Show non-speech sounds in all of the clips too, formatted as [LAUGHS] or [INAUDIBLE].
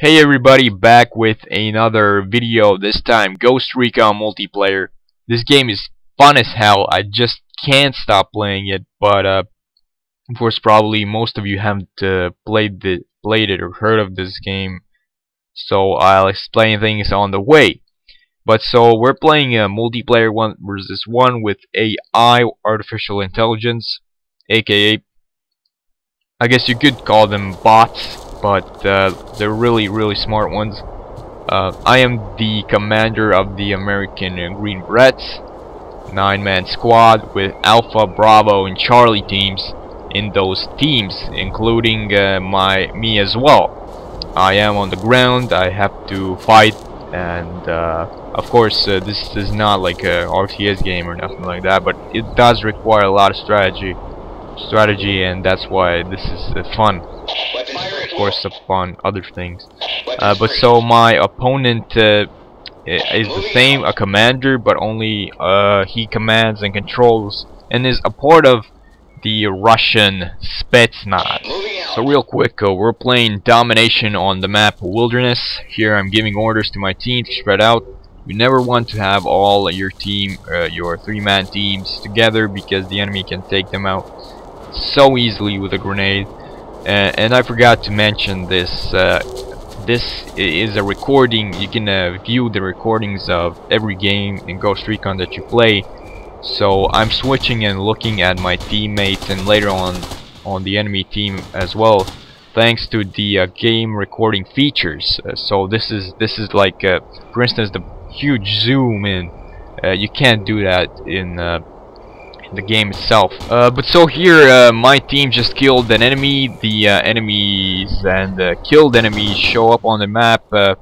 Hey everybody, back with another video, this time Ghost Recon multiplayer. This game is fun as hell, I just can't stop playing it, but uh, of course probably most of you haven't uh, played, the, played it or heard of this game, so I'll explain things on the way. But so, we're playing a multiplayer one versus one with AI, Artificial Intelligence, aka, I guess you could call them bots, but uh, they're really, really smart ones. Uh, I am the commander of the American Green Berets, nine-man squad with Alpha, Bravo, and Charlie teams in those teams, including uh, my me as well. I am on the ground. I have to fight, and uh, of course, uh, this is not like a RTS game or nothing like that, but it does require a lot of strategy, strategy, and that's why this is uh, fun course upon other things. Uh, but so my opponent uh, is the same, a commander, but only uh, he commands and controls and is a part of the Russian Spetsnaz. So real quick, uh, we're playing domination on the map Wilderness. Here I'm giving orders to my team to spread out. You never want to have all your team, uh, your three-man teams together because the enemy can take them out so easily with a grenade. Uh, and I forgot to mention this uh, this is a recording. You can uh, view the recordings of every game in Ghost Recon that you play. So I'm switching and looking at my teammates and later on on the enemy team as well thanks to the uh, game recording features. Uh, so this is this is like uh, for instance the huge zoom in. You can't do that in the game itself. Uh, but so here, uh, my team just killed an enemy. The uh, enemies and uh, killed enemies show up on the map uh,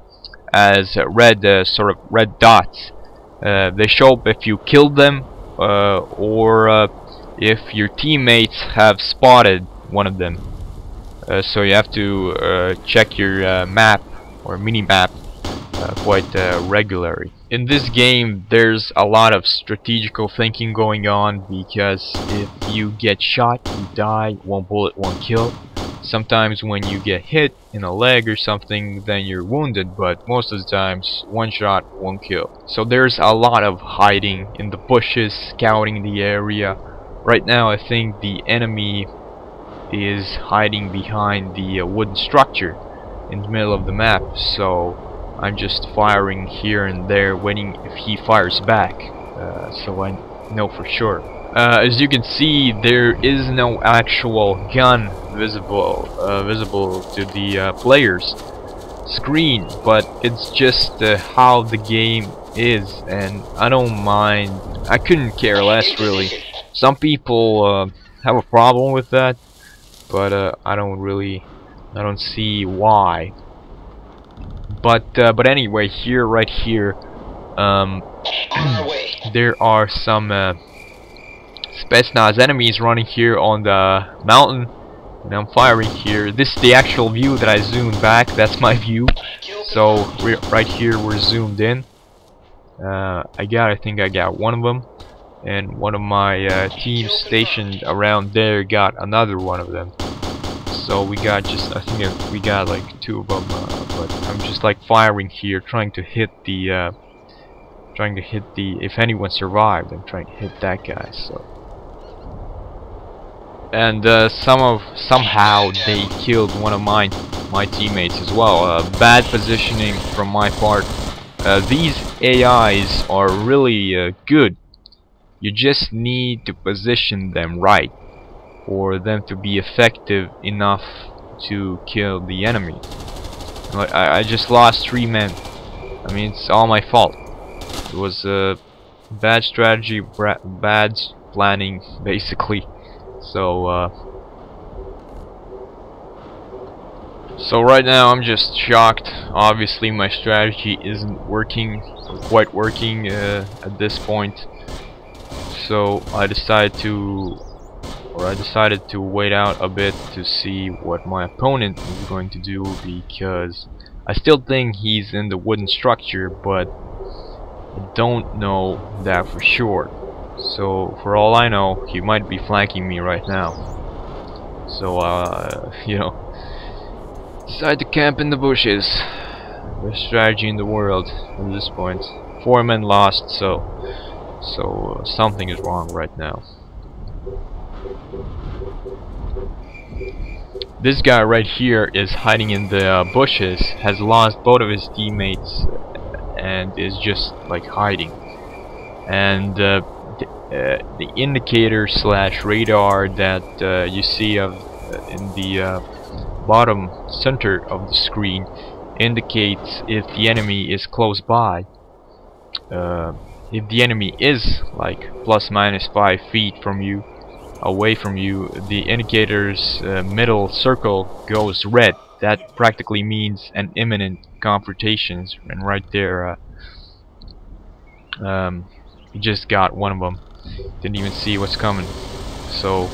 as red, uh, sort of red dots. they show up if you killed them, or if your teammates have spotted one of them. so you have to check your map or mini map quite regularly. In this game there's a lot of strategical thinking going on because if you get shot you die one bullet one kill. Sometimes when you get hit in a leg or something then you're wounded but most of the times one shot one kill. So there's a lot of hiding in the bushes scouting the area. Right now I think the enemy is hiding behind the uh, wooden structure in the middle of the map so I'm just firing here and there waiting if he fires back uh, so I know for sure. Uh, as you can see there is no actual gun visible uh, visible to the uh, player's screen but it's just uh, how the game is and I don't mind. I couldn't care less really. Some people uh, have a problem with that but I don't really I don't see why but uh, but anyway, here, right here, um, there are some uh, Spetsnaz enemies running here on the mountain, and I'm firing here. This is the actual view that I zoomed back. That's my view. So right here, we're zoomed in. Uh, I got, I think I got one of them, and one of my uh, teams stationed around there got another one of them so we got just I think we got like two of them uh, but I'm just like firing here trying to hit the uh, trying to hit the if anyone survived I'm trying to hit that guy so. And uh, some of somehow they killed one of my my teammates as well. Uh, bad positioning from my part. Uh, these AIs are really uh, good. You just need to position them right for them to be effective enough to kill the enemy. I, I just lost three men. I mean, it's all my fault. It was a bad strategy, bad planning, [LAUGHS] basically. So, uh, so right now I'm just shocked. Obviously, my strategy isn't working, quite working uh, at this point. So I decided to I decided to wait out a bit to see what my opponent is going to do because I still think he's in the wooden structure but I don't know that for sure so for all I know he might be flanking me right now so uh, [LAUGHS] you know Decide to camp in the bushes. Best strategy in the world at this point. Four men lost, so so uh, something is wrong right now. This guy right here is hiding in the uh, bushes, has lost both of his teammates, and is just like hiding. And uh, th uh, the indicator slash radar that uh, you see of uh, in the bottom center of the screen indicates if the enemy is close by. If the enemy is like plus minus 5 feet from you, away from you, the indicator's uh, middle circle goes red. That practically means an imminent confrontation, and right there, uh, um, you just got one of them. Didn't even see what's coming. So,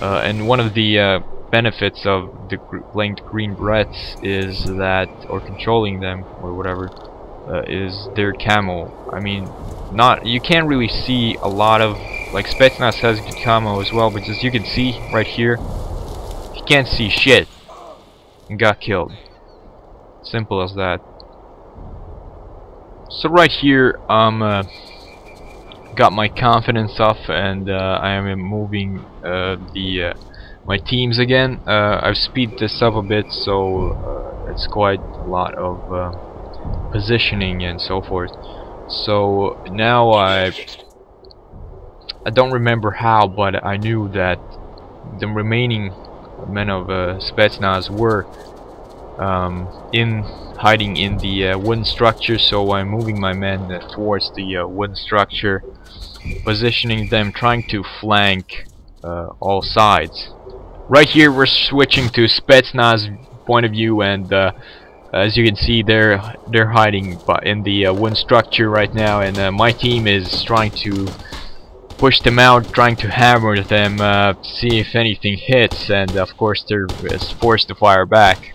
uh, and one of the uh, benefits of the playing the green berets is that, or controlling them, or whatever, uh, is their camo. I mean, not you can't really see a lot of like Spetsnaz has good camo as well, but as you can see right here, he can't see shit and got killed. Simple as that. So right here, um, uh, got my confidence up, and uh, I am moving uh, the uh, my teams again. Uh, I've speeded this up a bit, so uh, it's quite a lot of positioning and so forth. So now I I don't remember how, but I knew that the remaining men of uh, Spetsnaz were um, in hiding in the uh, wooden structure so I'm moving my men uh, towards the uh, wooden structure positioning them trying to flank uh, all sides. Right here we're switching to Spetsnaz point of view and uh, as you can see they're they're hiding in the uh, wooden structure right now and my team is trying to push them out, trying to hammer them, uh, see if anything hits, and of course they're forced to fire back.